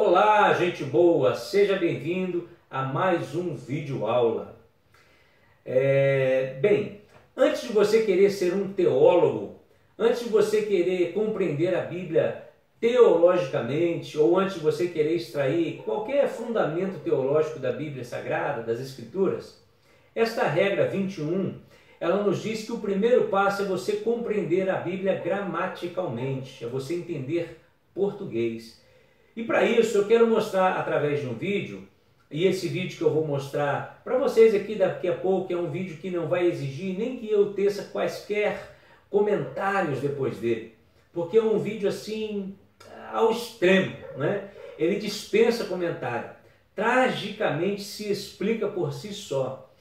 Olá, gente boa, seja bem-vindo a mais um vídeo aula. É, bem, antes de você querer ser um teólogo, antes de você querer compreender a Bíblia teologicamente, ou antes de você querer extrair qualquer fundamento teológico da Bíblia Sagrada, das Escrituras, esta regra 21, ela nos diz que o primeiro passo é você compreender a Bíblia gramaticalmente, é você entender português. E para isso eu quero mostrar através de um vídeo, e esse vídeo que eu vou mostrar para vocês aqui daqui a pouco é um vídeo que não vai exigir nem que eu teça quaisquer comentários depois dele, porque é um vídeo assim ao extremo, né? Ele dispensa comentário, tragicamente se explica por si só.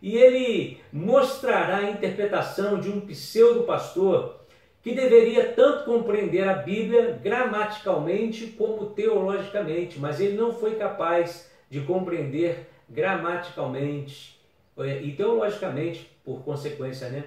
E ele mostrará a interpretação de um pseudo pastor que deveria tanto compreender a Bíblia gramaticalmente como teologicamente, mas ele não foi capaz de compreender gramaticalmente eh, e teologicamente, por consequência, né?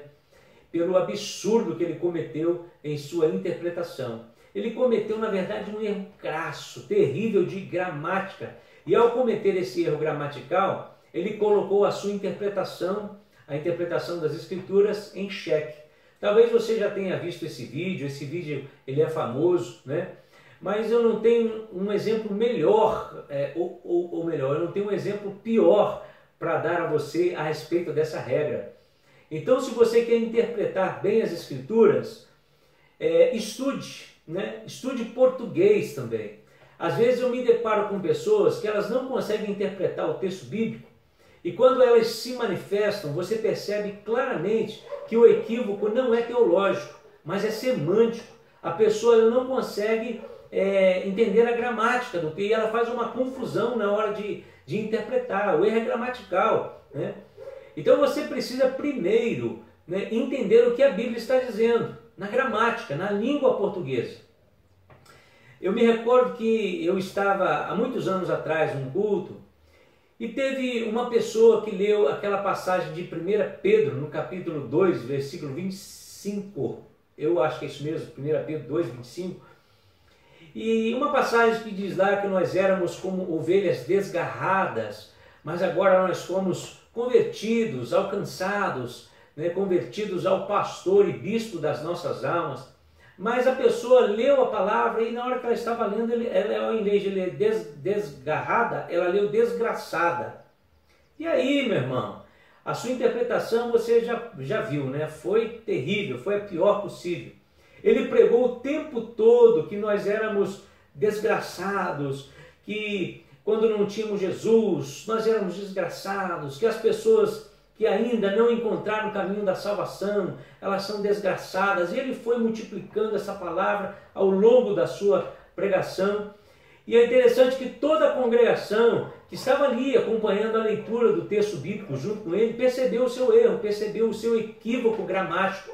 Pelo absurdo que ele cometeu em sua interpretação. Ele cometeu, na verdade, um erro crasso, terrível de gramática. E ao cometer esse erro gramatical, ele colocou a sua interpretação, a interpretação das escrituras, em xeque. Talvez você já tenha visto esse vídeo, esse vídeo ele é famoso, né? Mas eu não tenho um exemplo melhor, é, ou, ou, ou melhor, eu não tenho um exemplo pior para dar a você a respeito dessa regra. Então, se você quer interpretar bem as escrituras, é, estude, né? estude português também. Às vezes eu me deparo com pessoas que elas não conseguem interpretar o texto bíblico e quando elas se manifestam, você percebe claramente que o equívoco não é teológico, mas é semântico. A pessoa não consegue é, entender a gramática do que ela faz uma confusão na hora de, de interpretar. O erro é gramatical. Né? Então você precisa primeiro né, entender o que a Bíblia está dizendo, na gramática, na língua portuguesa. Eu me recordo que eu estava há muitos anos atrás num culto e teve uma pessoa que leu aquela passagem de 1 Pedro, no capítulo 2, versículo 25. Eu acho que é isso mesmo, 1 Pedro 2, 25. E uma passagem que diz lá que nós éramos como ovelhas desgarradas, mas agora nós fomos convertidos, alcançados, né, convertidos ao pastor e bispo das nossas almas. Mas a pessoa leu a palavra e na hora que ela estava lendo, ela, ao invés de ler des, desgarrada, ela leu desgraçada. E aí, meu irmão, a sua interpretação você já, já viu, né? Foi terrível, foi a pior possível. Ele pregou o tempo todo que nós éramos desgraçados, que quando não tínhamos Jesus, nós éramos desgraçados, que as pessoas que ainda não encontraram o caminho da salvação, elas são desgraçadas. E ele foi multiplicando essa palavra ao longo da sua pregação. E é interessante que toda a congregação que estava ali acompanhando a leitura do texto bíblico junto com ele percebeu o seu erro, percebeu o seu equívoco gramático.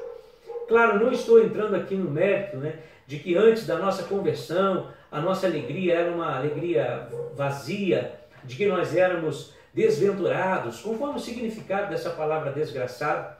Claro, não estou entrando aqui no mérito né, de que antes da nossa conversão a nossa alegria era uma alegria vazia, de que nós éramos desventurados, conforme o significado dessa palavra desgraçado.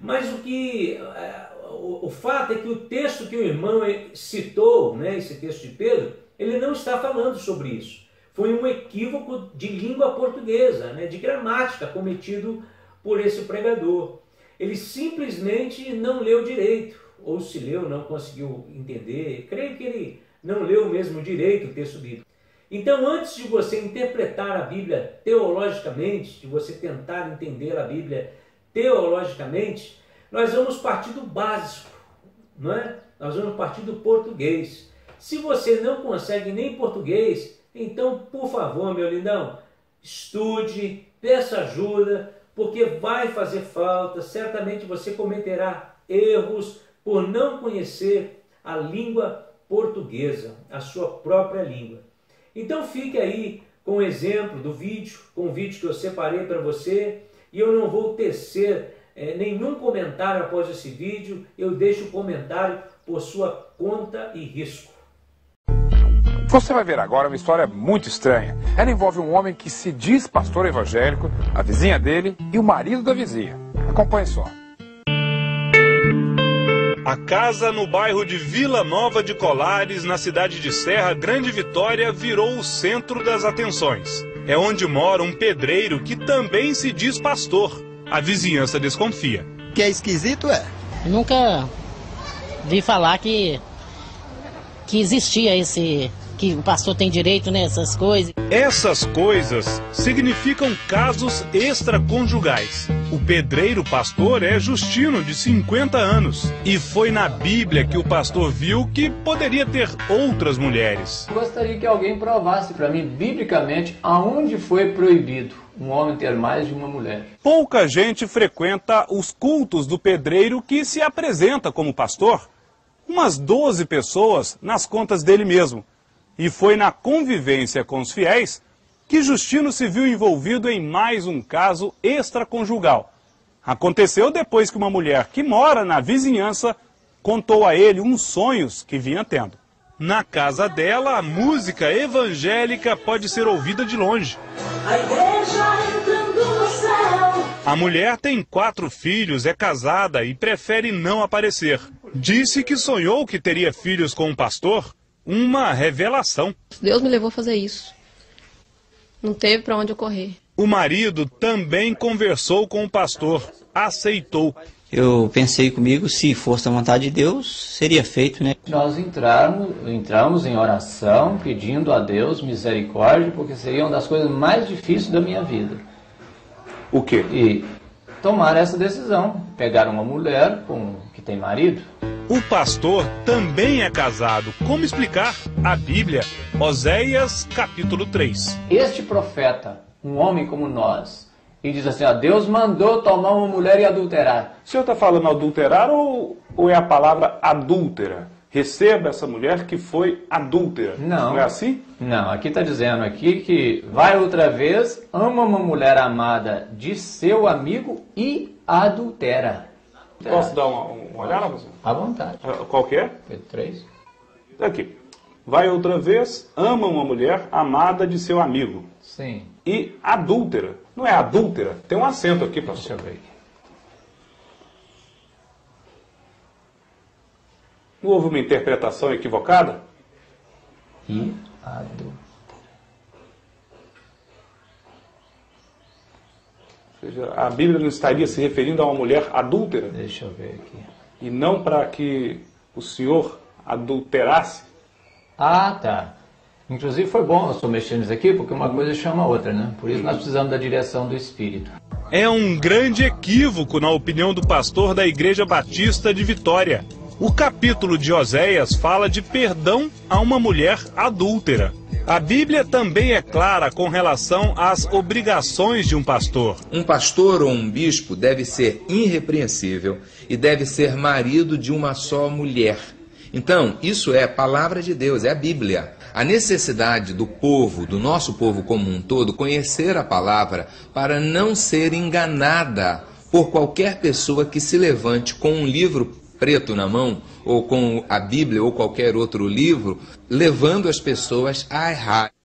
Mas o que é, o, fato é que o texto que o irmão citou, né, esse texto de Pedro, ele não está falando sobre isso. Foi um equívoco de língua portuguesa, né, de gramática cometido por esse pregador. Ele simplesmente não leu direito, ou se leu, não conseguiu entender. Creio que ele não leu mesmo direito o texto bíblico. Então, antes de você interpretar a Bíblia teologicamente, de você tentar entender a Bíblia teologicamente, nós vamos partir do básico, não é? Nós vamos partir do português. Se você não consegue nem português, então, por favor, meu lindão, estude, peça ajuda, porque vai fazer falta, certamente você cometerá erros por não conhecer a língua portuguesa, a sua própria língua. Então fique aí com o exemplo do vídeo, com o vídeo que eu separei para você, e eu não vou tecer é, nenhum comentário após esse vídeo, eu deixo o comentário por sua conta e risco. Você vai ver agora uma história muito estranha. Ela envolve um homem que se diz pastor evangélico, a vizinha dele e o marido da vizinha. Acompanhe só. A casa no bairro de Vila Nova de Colares, na cidade de Serra, Grande Vitória, virou o centro das atenções. É onde mora um pedreiro que também se diz pastor. A vizinhança desconfia. Que é esquisito, é? nunca vi falar que, que existia esse que o pastor tem direito nessas coisas. Essas coisas significam casos extraconjugais. O pedreiro pastor é Justino, de 50 anos. E foi na Bíblia que o pastor viu que poderia ter outras mulheres. Gostaria que alguém provasse para mim, biblicamente, aonde foi proibido um homem ter mais de uma mulher. Pouca gente frequenta os cultos do pedreiro que se apresenta como pastor. Umas 12 pessoas nas contas dele mesmo. E foi na convivência com os fiéis que Justino se viu envolvido em mais um caso extraconjugal. Aconteceu depois que uma mulher que mora na vizinhança contou a ele uns sonhos que vinha tendo. Na casa dela, a música evangélica pode ser ouvida de longe. A igreja entrando no céu. A mulher tem quatro filhos, é casada e prefere não aparecer. Disse que sonhou que teria filhos com um pastor uma revelação. Deus me levou a fazer isso. Não teve para onde eu correr. O marido também conversou com o pastor, aceitou. Eu pensei comigo, se fosse a vontade de Deus, seria feito, né? Nós entramos, entramos em oração, pedindo a Deus misericórdia, porque seria uma das coisas mais difíceis da minha vida. O quê? E tomar essa decisão, pegar uma mulher com que tem marido. O pastor também é casado. Como explicar? A Bíblia, Oséias capítulo 3. Este profeta, um homem como nós, e diz assim: ó, Deus mandou tomar uma mulher e adulterar. O senhor está falando adulterar ou, ou é a palavra adúltera? Receba essa mulher que foi adúltera. Não. Não é assim? Não, aqui está dizendo aqui que vai outra vez, ama uma mulher amada de seu amigo e adultera. Posso dar uma, uma olhada? Você? À vontade. Qual que é? Pedro 3. Aqui. Vai outra vez, ama uma mulher amada de seu amigo. Sim. E adúltera. Não é adúltera? Tem um acento aqui, pastor. Deixa eu ver. Não houve uma interpretação equivocada? E adultera. Ou seja, a Bíblia não estaria se referindo a uma mulher adúltera? Deixa eu ver aqui. E não para que o senhor adulterasse? Ah, tá. Inclusive foi bom nós estou mexendo nisso aqui, porque uma coisa chama a outra, né? Por isso nós precisamos da direção do Espírito. É um grande equívoco, na opinião do pastor da Igreja Batista de Vitória. O capítulo de Oséias fala de perdão a uma mulher adúltera. A Bíblia também é clara com relação às obrigações de um pastor. Um pastor ou um bispo deve ser irrepreensível e deve ser marido de uma só mulher. Então, isso é palavra de Deus, é a Bíblia. A necessidade do povo, do nosso povo como um todo, conhecer a palavra para não ser enganada por qualquer pessoa que se levante com um livro preto na mão, ou com a Bíblia ou qualquer outro livro, levando as pessoas a errar.